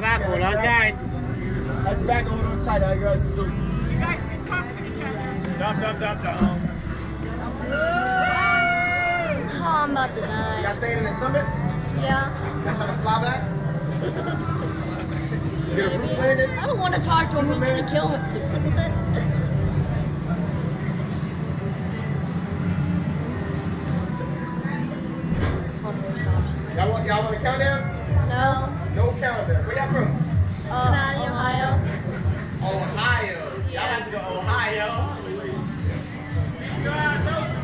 How you guys doing? You guys can talk to each other. Oh, I'm about to You die. guys staying in the summit? Yeah. You guys trying to fly back? You? I don't want to talk to him. He's gonna kill me. Y'all want, y'all want a? No. No countdown. Where y'all from? Cincinnati, Ohio. Ohio. Y'all like to go Ohio. Keep your eyes open.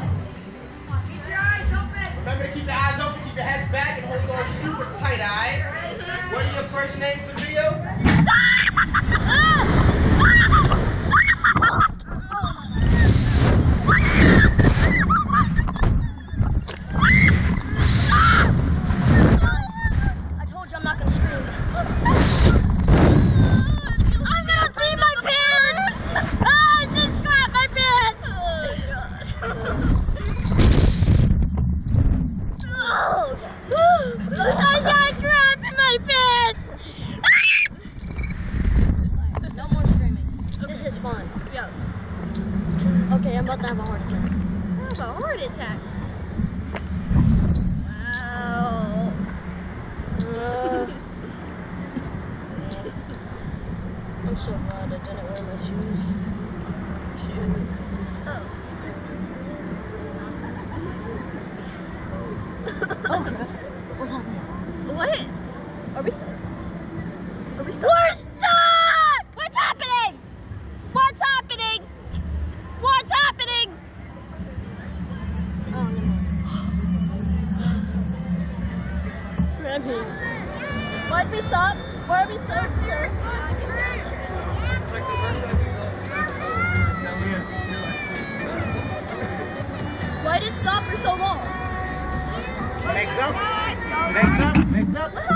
Remember to keep the eyes open, keep your heads back, and hold on super tight, alright? Mm-hmm. What are your first names for video? I told you I'm not gonna scream. I'm gonna pee my pants! Ah, I just got my pants! Oh, God. I got crap in my pants! No more screaming. This is fun. Yeah. Okay, I'm about to have a heart attack. I have a heart attack. Wow. Uh, I'm so glad I didn't wear my shoes. Shoes. Oh crap. What's happening? What? Are we stuck? Are we stuck? We're stuck! What's happening? What's happening? What's happening? Oh no. Why'd we stop? Why are we stuck, sir? Did it stop for so long? Legs up. Legs up. Legs up.